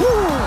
Woo!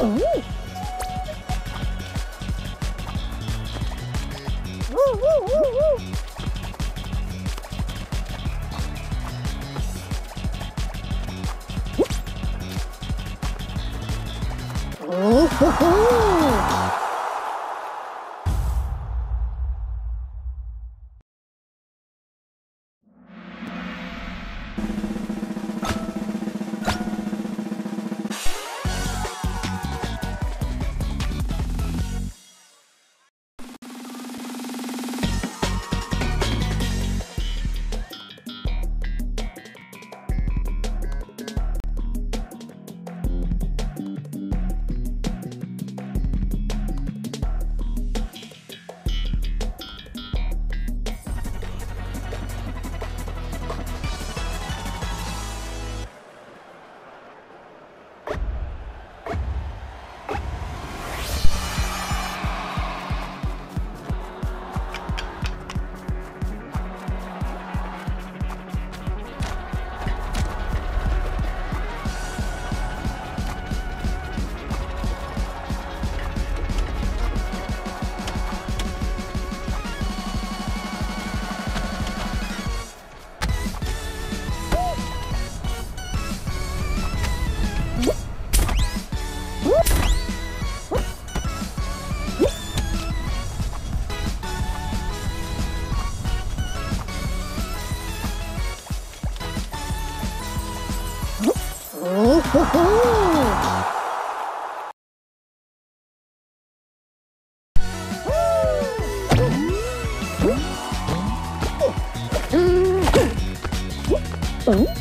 Ooh. 응?